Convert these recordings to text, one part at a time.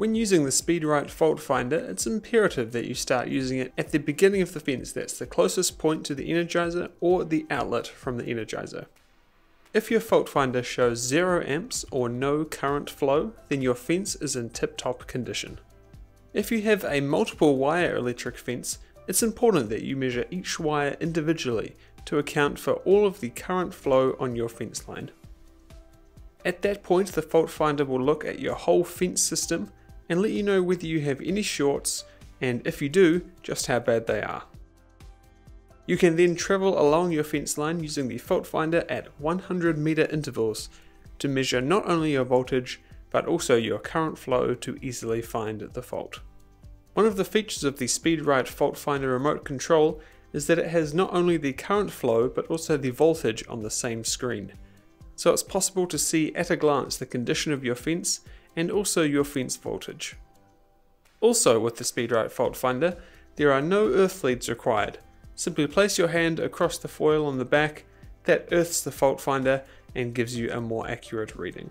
When using the SpeedRite fault finder, it's imperative that you start using it at the beginning of the fence that's the closest point to the energizer or the outlet from the energizer. If your fault finder shows 0 amps or no current flow, then your fence is in tip-top condition. If you have a multiple wire electric fence, it's important that you measure each wire individually to account for all of the current flow on your fence line. At that point the fault finder will look at your whole fence system and let you know whether you have any shorts and if you do, just how bad they are. You can then travel along your fence line using the fault finder at 100 meter intervals to measure not only your voltage but also your current flow to easily find the fault. One of the features of the SpeedRite fault finder remote control is that it has not only the current flow but also the voltage on the same screen. So it's possible to see at a glance the condition of your fence and also your fence voltage. Also with the SpeedRite fault finder, there are no earth leads required. Simply place your hand across the foil on the back, that earths the fault finder and gives you a more accurate reading.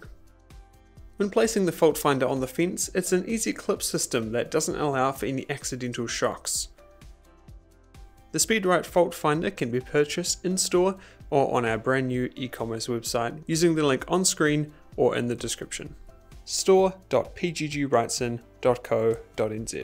When placing the fault finder on the fence, it's an easy clip system that doesn't allow for any accidental shocks. The SpeedRite fault finder can be purchased in-store or on our brand new e-commerce website using the link on screen or in the description store.pggwrightson.co.nz.